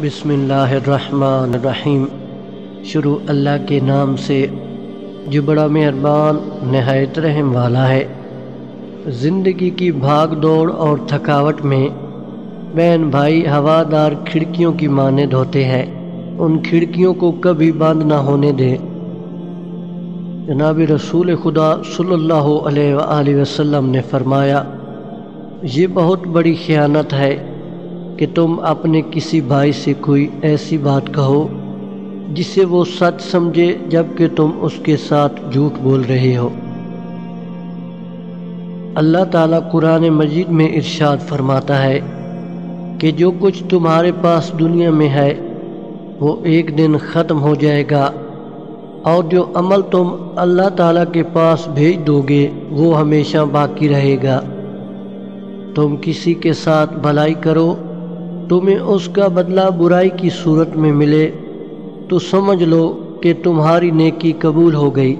बिसमीम शुरू अल्लाह के नाम से, जो बड़ा मेहरबान, नहायत रहम वाला है। ज़िंदगी की भाग दौड़ और थकावट में बहन भाई हवादार खिड़कियों की मानद होते हैं। उन खिड़कियों को कभी बंद ना होने दें। जनाब रसूल खुदा सल्लल्लाहु अलैहि वसल्लम ने फरमाया, ये बहुत बड़ी ख़यानत है। कि तुम अपने किसी भाई से कोई ऐसी बात कहो, जिसे वो सच समझे जबकि तुम उसके साथ झूठ बोल रहे हो। अल्लाह ताला कुरान मजीद में इरशाद फरमाता है कि जो कुछ तुम्हारे पास दुनिया में है, वो एक दिन ख़त्म हो जाएगा, और जो अमल तुम अल्लाह ताला के पास भेज दोगे, वो हमेशा बाकी रहेगा। तुम किसी के साथ भलाई करो तुम्हें उसका बदला बुराई की सूरत में मिले तो समझ लो कि तुम्हारी नेकी कबूल हो गई।